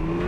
Mm-hmm.